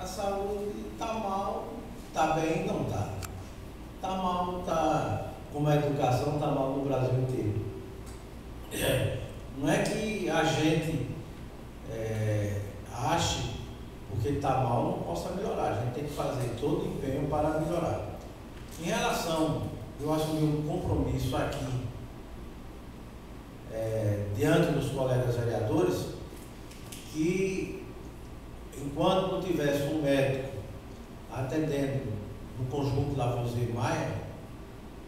a saúde está mal, está bem, não está. Está mal, está como a educação está mal no Brasil inteiro. Não é que a gente é, ache porque está mal não possa melhorar. A gente tem que fazer todo o empenho para melhorar. Em relação, eu assumi um compromisso aqui é, diante dos colegas vereadores que enquanto não tivesse um médico atendendo no conjunto Lavoisier Maia,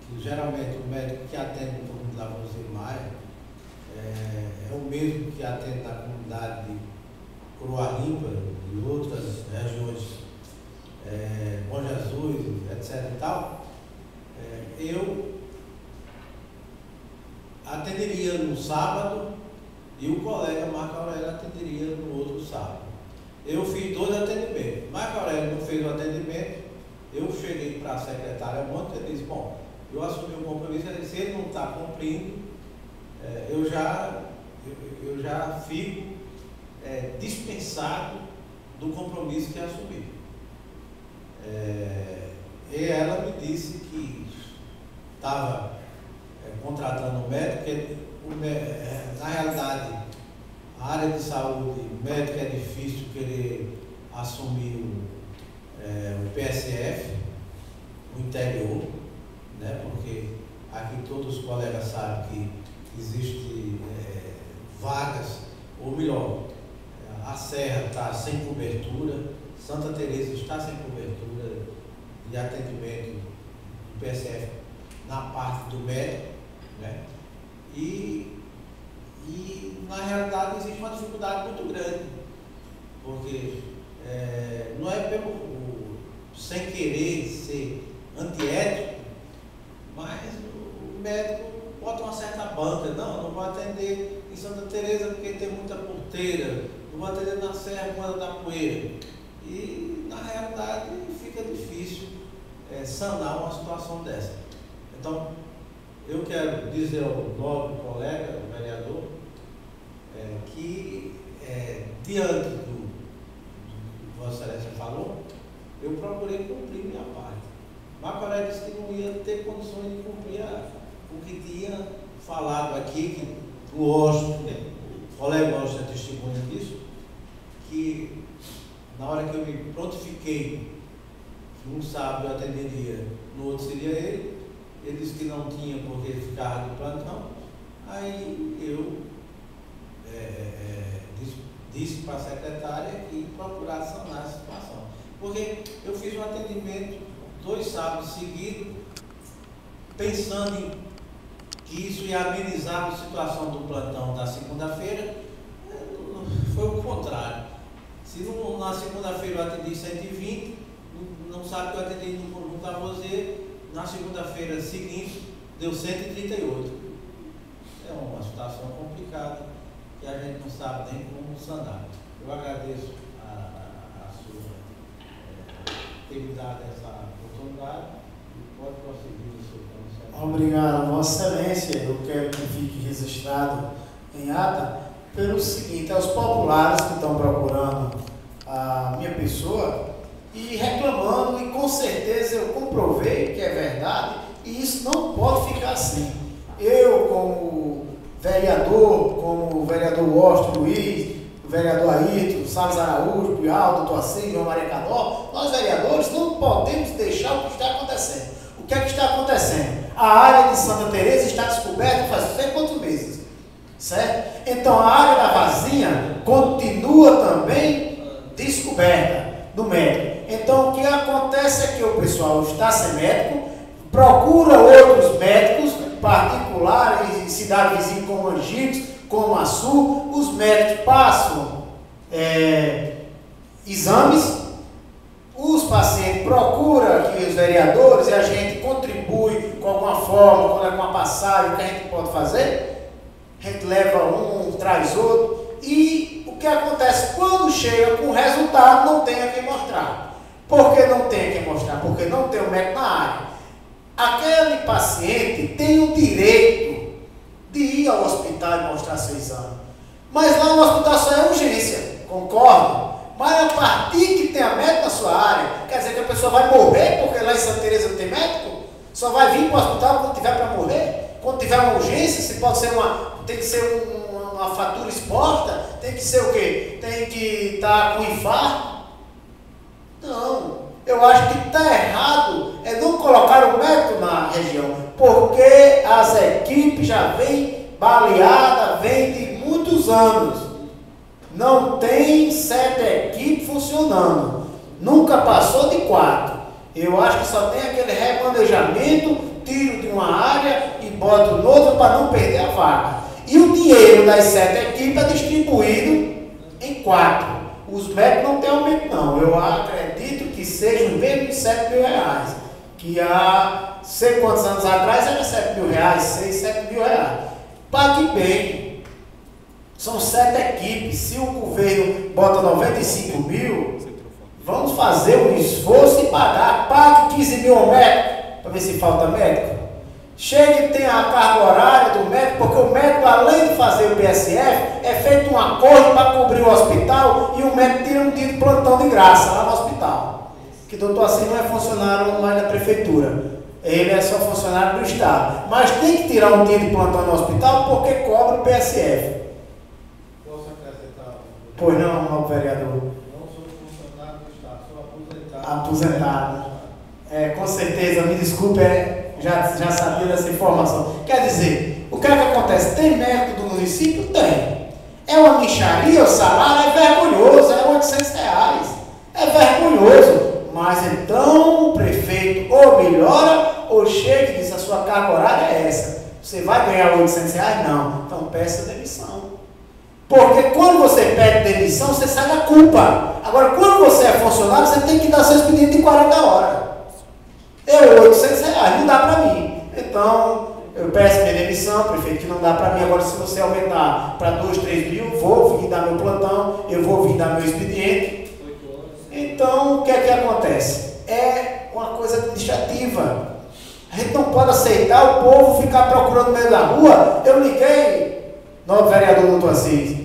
que geralmente o médico que atende no conjunto Lavoisier Maia é, é, o mesmo que atende na comunidade de Coroa Limpa e outras regiões, é, Bom Jesus, etc. e tal, é, eu atenderia no sábado e o colega Marco Aurélio atenderia no outro sábado. Eu fiz dois atendimentos. Marco Aurélio não fez o atendimento, eu cheguei para a secretária ontem e disse, bom, eu assumi um compromisso, se ele não está cumprindo, é, eu, já, eu, eu já fico é, dispensado do compromisso que assumi. É, e ela me disse que estava é, contratando um médico, que o, é, na realidade, a área de saúde, médico é difícil querer assumir o, é, o PSF, o interior, né, porque aqui todos os colegas sabem que existem é, vagas, ou melhor, a Serra está sem cobertura, Santa Teresa está sem cobertura de atendimento do PSF na parte do médico, né? E, e na realidade existe uma dificuldade muito grande, porque é, não é pelo sem querer ser antiético, mas o médico bota uma certa banca, não, não vou atender em Santa Teresa porque tem muita porteira, não na Serra quando da poeira. E na realidade fica difícil é, sanar uma situação dessa. Então, eu quero dizer ao nobre colega, o vereador, é, que é, diante do, que Vossa Excelência falou, eu procurei cumprir minha parte. Macoré disse que não ia ter condições de cumprir a, o que tinha falado aqui, que o Washington, né, o colega Washington é testemunha disso, que na hora que eu me prontifiquei, que um sábado eu atenderia, no outro seria ele, ele disse que não tinha porque ele ficava de plantão, aí eu é, é, disse, disse para a secretária que procurar sanar a situação. Porque eu fiz um atendimento dois sábados seguidos, pensando em que isso ia amenizar a situação do plantão da segunda-feira, foi o contrário. Se no, na segunda-feira eu atendi 120, não sabe que eu atendi no a você, na segunda-feira seguinte deu 138. É uma situação complicada que a gente não sabe nem como sanar. Eu agradeço a, a, a sua é, ter me dado essa oportunidade pode prosseguir o seu. Obrigado, Vossa Excelência. Eu quero que fique registrado em ata pelo seguinte, aos populares que estão procurando a minha pessoa e reclamando, e com certeza eu comprovei que é verdade, e isso não pode ficar assim. Eu, como vereador, como o vereador Washington Luiz, o vereador Ayrton, Salles Araújo, Pial, doutor Assis, João Maria Cadó, nós vereadores não podemos deixar o que está acontecendo. O que é que está acontecendo? A área de Santa Teresa está descoberta faz não sei quantos meses. Certo? Então a área da vazinha continua também descoberta do médico. Então o que acontece é que o pessoal está sem médico, procura outros médicos particulares cidades vizinhas como Angicos, como Açu, os médicos passam é, exames, os pacientes procuram aqui os vereadores e a gente contribui com alguma forma, com alguma passagem, o que a gente pode fazer traz outro. E o que acontece? Quando chega com o resultado, não tem a quem mostrar. Por que não tem a quem mostrar? Porque não tem o médico na área. Aquele paciente tem o direito de ir ao hospital e mostrar seis anos. Mas lá no hospital só é urgência, concordo Mas a partir que tem a médica na sua área, quer dizer que a pessoa vai morrer porque lá em Santa Teresa não tem médico? Só vai vir para o hospital quando tiver para morrer? Quando tiver uma urgência, se pode ser uma tem que ser um, uma, fatura exposta, tem que ser o quê? Tem que estar tá com infarto? Não. Eu acho que está errado é não colocar o médico na região, porque as equipes já vêm baleadas, vêm de muitos anos. Não tem sete equipes funcionando. Nunca passou de quatro. Eu acho que só tem aquele remanejamento, tiro de uma área e boto noutra para não perder a vaga. E o dinheiro das sete equipes é distribuído em quatro. Os médicos não têm aumento, não. Eu acredito que seja os mesmos 7 mil reais. Que há sei quantos anos atrás era 7 mil reais, 6, 7 mil reais. Pague bem. São sete equipes. Se o governo bota 95 mil, vamos fazer um esforço e pagar. Pague 15 mil ao médico, para ver se falta médico. Chega e tem a carga horária do médico, porque o médico, além de fazer o PSF, é feito um acordo para cobrir o hospital e o médico tira um dia de plantão de graça lá no hospital. Que doutor assim não é funcionário mais da prefeitura. Ele é só funcionário do Estado. Mas tem que tirar um dia de plantão no hospital porque cobra o PSF. Posso acrescentar? Pois não, meu vereador. Não sou funcionário do Estado, sou aposentado. Aposentado. É, com certeza, me desculpe, é, já, já sabia dessa informação. Quer dizer, o que é que acontece? Tem médico do município? Tem. É uma micharia, o salário é vergonhoso, é 800 reais. É vergonhoso. Mas então o prefeito ou melhora ou chega e diz a sua carga horária é essa. Você vai ganhar 800 reais? Não. Então peça demissão. Porque quando você pede demissão, você sai da culpa. Agora, quando você é funcionário, você tem que dar seu expediente em 40 horas. Eu, 800 reais, não dá para mim. Então, eu peço minha demissão, prefeito, que não dá para mim. Agora, se você aumentar para 2, 3 mil, vou vir dar meu plantão, eu vou vir dar meu expediente. Então, o que é que acontece? É uma coisa administrativa. A gente não pode aceitar o povo ficar procurando no meio da rua. Eu liguei, novo vereador doutor Assis,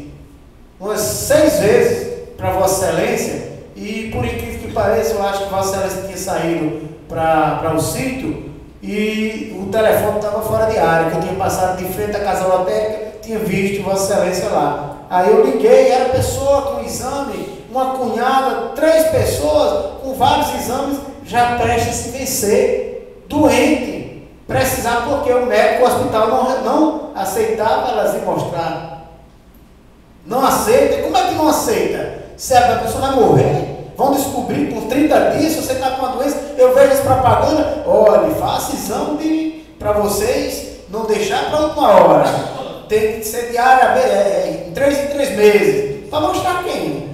umas seis vezes para Vossa Excelência, e por incrível que pareça, eu acho que Vossa Excelência tinha saído para o sítio e o telefone estava fora de área, que eu tinha passado de frente à casa lotérica, tinha visto Vossa Excelência lá. Aí eu liguei, era pessoa com exame, uma cunhada, três pessoas com vários exames, já prestes a se vencer, doente, precisar porque o médico, o hospital não, não aceitava elas ir mostrar. Não aceita? Como é que não aceita? Se a pessoa vai morrer, vão descobrir por 30 dias se você está com uma doença. Eu vejo as propagandas, olha, faça exame para vocês não deixar para última hora. Tem que ser diária, é, é, em três em três meses. Para mostrar quem?